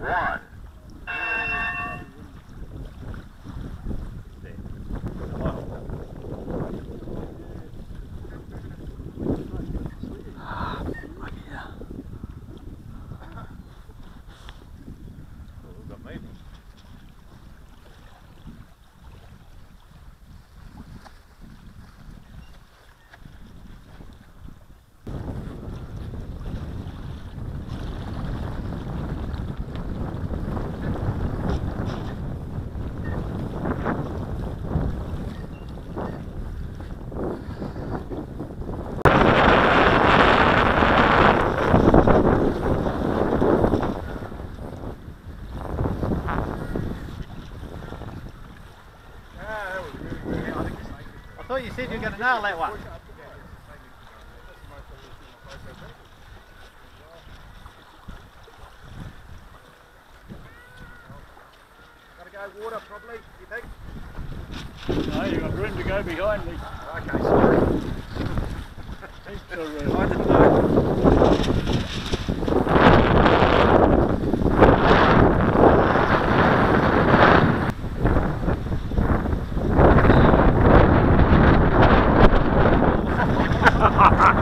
one. Thought you said you were going to nail that one. Gotta go water probably, you think? No, you've got room to go behind me. Okay, sorry. Heaps of room. I didn't know.